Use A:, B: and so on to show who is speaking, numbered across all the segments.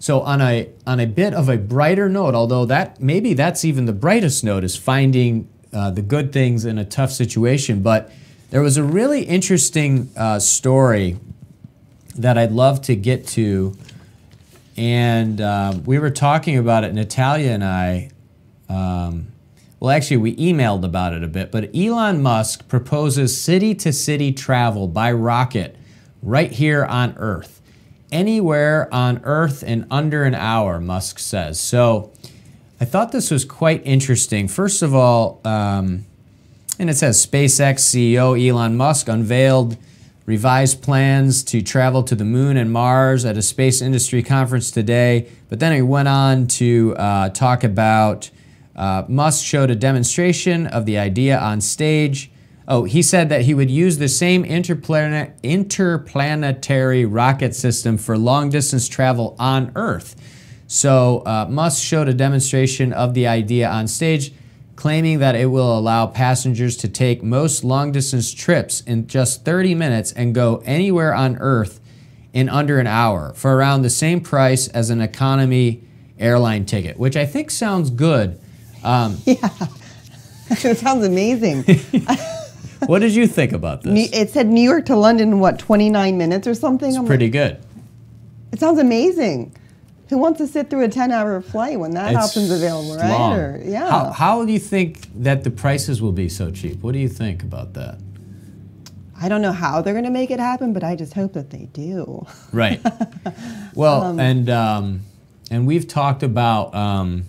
A: So on a on a bit of a brighter note, although that maybe that's even the brightest note is finding uh, the good things in a tough situation. But there was a really interesting uh, story that I'd love to get to, and um, we were talking about it. Natalia and I. Um, well, actually, we emailed about it a bit, but Elon Musk proposes city to city travel by rocket right here on Earth anywhere on Earth in under an hour, Musk says. So I thought this was quite interesting. First of all, um, and it says SpaceX CEO Elon Musk unveiled revised plans to travel to the moon and Mars at a space industry conference today. But then he went on to uh, talk about uh, Musk showed a demonstration of the idea on stage. Oh, he said that he would use the same interplanet, interplanetary rocket system for long distance travel on Earth. So uh, Musk showed a demonstration of the idea on stage, claiming that it will allow passengers to take most long distance trips in just 30 minutes and go anywhere on Earth in under an hour for around the same price as an economy airline ticket, which I think sounds good.
B: Um, yeah, it sounds amazing.
A: what did you think about this?
B: It said New York to London in what 29 minutes or something.
A: It's I'm pretty like, good.
B: It sounds amazing. Who wants to sit through a 10-hour flight when that it's option's available, right?
A: Long. Or, yeah. How, how do you think that the prices will be so cheap? What do you think about that?
B: I don't know how they're going to make it happen, but I just hope that they do.
A: Right. Well, um, and um, and we've talked about um,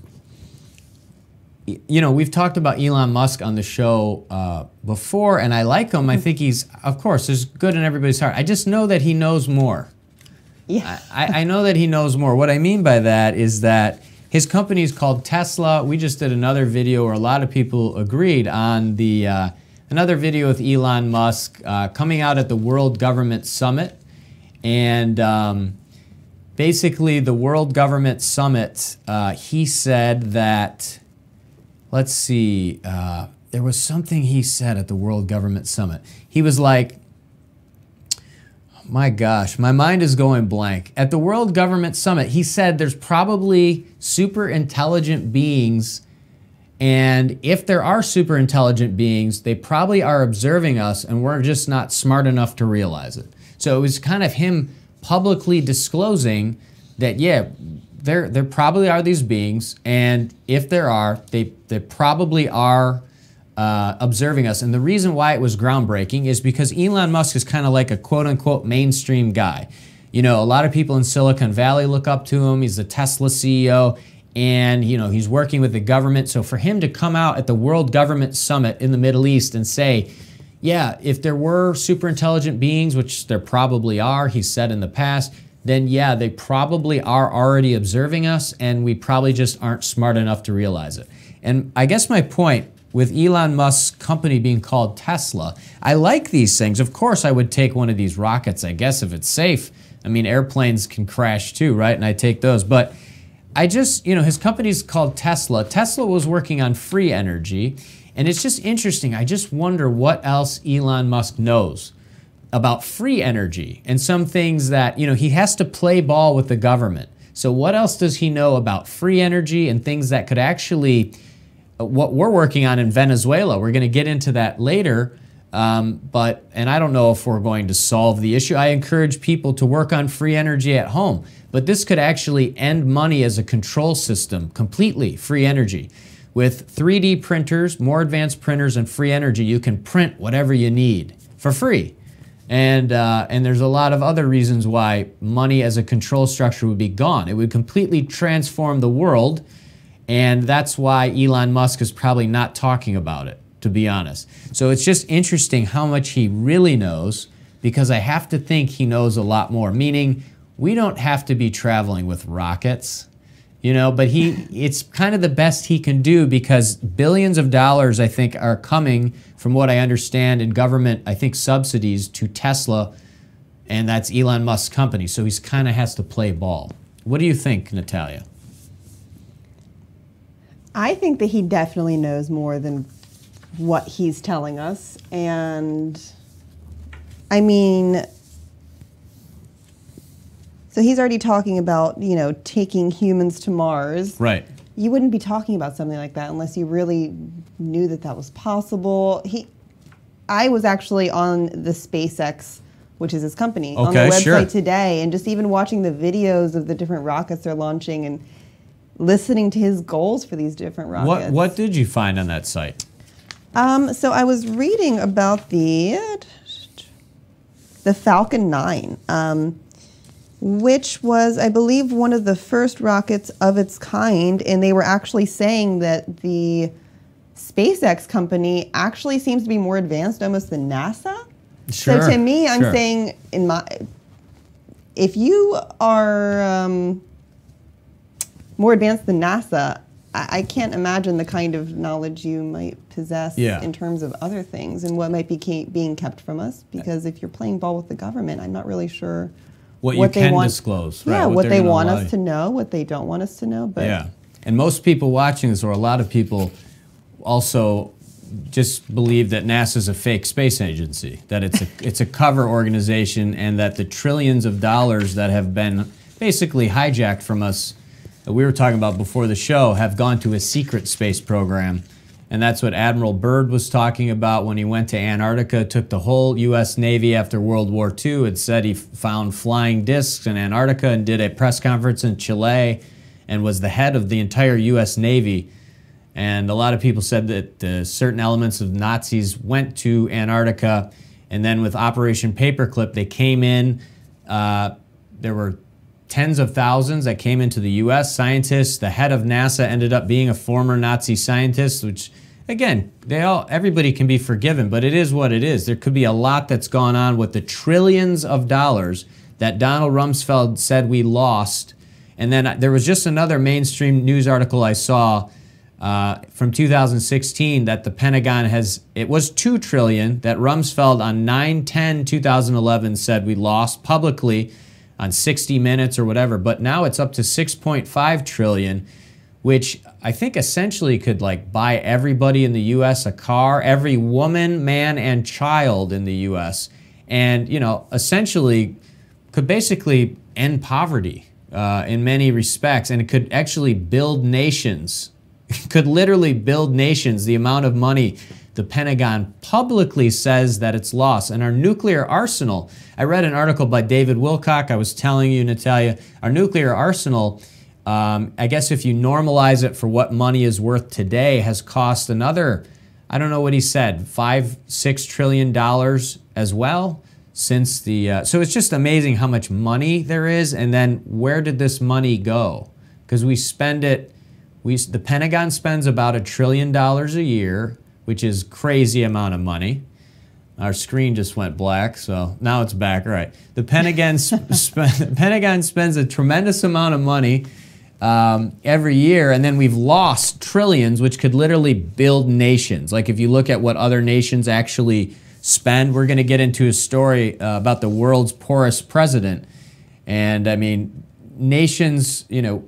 A: you know, we've talked about Elon Musk on the show uh, before, and I like him. I think he's, of course, there's good in everybody's heart. I just know that he knows more. Yeah. I, I know that he knows more. What I mean by that is that his company is called Tesla. We just did another video where a lot of people agreed on the uh, another video with Elon Musk uh, coming out at the World Government Summit, and um, basically the World Government Summit, uh, he said that let's see, uh, there was something he said at the World Government Summit. He was like, my gosh, my mind is going blank. At the World Government Summit, he said there's probably super intelligent beings, and if there are super intelligent beings, they probably are observing us, and we're just not smart enough to realize it. So it was kind of him publicly disclosing that, yeah, there there probably are these beings, and if there are, they they probably are uh, observing us. And the reason why it was groundbreaking is because Elon Musk is kind of like a quote unquote mainstream guy. You know, a lot of people in Silicon Valley look up to him. He's the Tesla CEO, and you know he's working with the government. So for him to come out at the World Government Summit in the Middle East and say, "Yeah, if there were super intelligent beings, which there probably are," he said in the past then yeah, they probably are already observing us and we probably just aren't smart enough to realize it. And I guess my point with Elon Musk's company being called Tesla, I like these things. Of course, I would take one of these rockets, I guess, if it's safe. I mean, airplanes can crash too, right? And I take those. But I just, you know, his company's called Tesla. Tesla was working on free energy. And it's just interesting. I just wonder what else Elon Musk knows about free energy and some things that, you know, he has to play ball with the government. So, what else does he know about free energy and things that could actually, uh, what we're working on in Venezuela? We're going to get into that later. Um, but, and I don't know if we're going to solve the issue. I encourage people to work on free energy at home. But this could actually end money as a control system completely, free energy. With 3D printers, more advanced printers, and free energy, you can print whatever you need for free. And, uh, and there's a lot of other reasons why money as a control structure would be gone. It would completely transform the world. And that's why Elon Musk is probably not talking about it, to be honest. So it's just interesting how much he really knows because I have to think he knows a lot more. Meaning, we don't have to be traveling with rockets you know but he it's kind of the best he can do because billions of dollars i think are coming from what i understand in government i think subsidies to tesla and that's elon musk's company. So he's kind of has to play ball. What do you think natalia?
B: I think that he definitely knows more than what he's telling us. And i mean So he's already talking about, you know, taking humans to Mars.
A: Right.
B: You wouldn't be talking about something like that unless you really knew that that was possible. He, I was actually on the SpaceX, which is his company, on the website
A: sure.
B: today, and just even watching the videos of the different rockets they're launching and listening to his goals for these different rockets.
A: What what did you find on that site?
B: Um, so I was reading about the the Falcon 9, um, which was, I believe, one of the first rockets of its kind, and they were actually saying that the SpaceX company actually seems to be more advanced almost than NASA.
A: Sure.
B: So to me, I'm
A: sure.
B: saying in my if you are um, more advanced than NASA, I, I can't imagine the kind of knowledge you might possess
A: Yeah.
B: in terms of other things and what might be being kept from us. Because if you're playing ball with the government, I'm not really sure
A: What you
B: they
A: can
B: want,
A: disclose,
B: Yeah,
A: right, what
B: what, they want us
A: you.
B: to know, what they don't want us to know. But
A: Yeah. And most people watching this, or a lot of people, also just believe that NASA's a fake space agency, that it's a, it's a cover organization, and that the trillions of dollars that have been basically hijacked from us, that we were talking about before the show, have gone to a secret space program. And that's what Admiral Byrd was talking about when he went to Antarctica, took the whole U.S. Navy after World War II. It said he found flying discs in Antarctica and did a press conference in Chile and was the head of the entire U.S. Navy. And a lot of people said that uh, certain elements of Nazis went to Antarctica, and then with Operation Paperclip, they came in. Uh, there were tens of thousands that came into the U.S. Scientists. The head of NASA ended up being a former Nazi scientist, which, again, they all everybody can be forgiven, but it is what it is. There could be a lot that's gone on with the trillions of dollars that Donald Rumsfeld said we lost. And then there was just another mainstream news article I saw uh, from 2016 that the Pentagon has, it was 2 trillion that Rumsfeld on 9 10 2011 said we lost publicly on 60 Minutes or whatever, but now it's up to 6.5 trillion, which I think essentially could like buy everybody in the US a car, every woman, man, and child in the US, and, you know, essentially could basically end poverty uh, in many respects, and it could actually build nations. could literally build nations. The amount of money the Pentagon publicly says that it's lost, and our nuclear arsenal. I read an article by David Wilcock. I was telling you, Natalia, our nuclear arsenal. Um, I guess if you normalize it for what money is worth today, has cost another. I don't know what he said, five, six trillion dollars as well since the. Uh, so it's just amazing how much money there is, and then where did this money go? Because we spend it. We the Pentagon spends about a trillion dollars a year, which is crazy amount of money. Our screen just went black, so now it's back. All right, the Pentagon sp- the Pentagon spends a tremendous amount of money um, every year, and then we've lost trillions, which could literally build nations. Like if you look at what other nations actually spend, we're going to get into a story uh, about the world's poorest president, and I mean, nations, you know.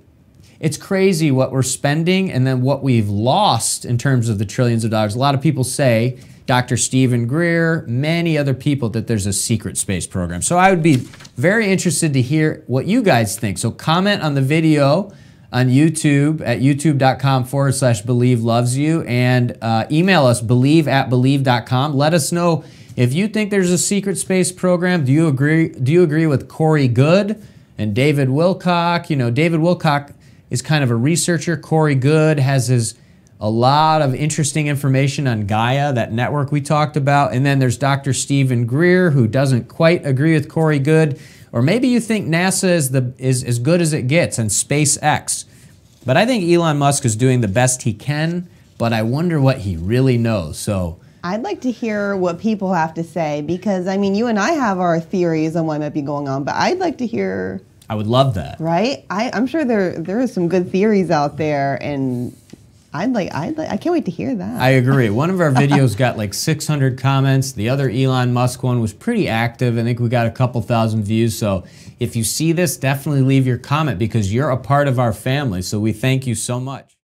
A: It's crazy what we're spending and then what we've lost in terms of the trillions of dollars. A lot of people say, Dr. Steven Greer, many other people, that there's a secret space program. So I would be very interested to hear what you guys think. So comment on the video on YouTube at youtube.com forward slash believe loves you and uh, email us believe at believe.com. Let us know if you think there's a secret space program. Do you agree? Do you agree with Corey Goode and David Wilcock? You know, David Wilcock is kind of a researcher. Corey Goode has his a lot of interesting information on Gaia, that network we talked about. And then there's Dr. Steven Greer, who doesn't quite agree with Corey Goode. Or maybe you think NASA is the is as good as it gets and SpaceX. But I think Elon Musk is doing the best he can, but I wonder what he really knows. So
B: I'd like to hear what people have to say because I mean, you and I have our theories on what might be going on, but I'd like to hear.
A: I would love that.
B: Right? I, I'm sure there there are some good theories out there, and I'd like I'd like I can't wait to hear that.
A: I agree. One of our videos got like 600 comments. The other Elon Musk one was pretty active. I think we got a couple thousand views. So if you see this, definitely leave your comment because you're a part of our family. So we thank you so much.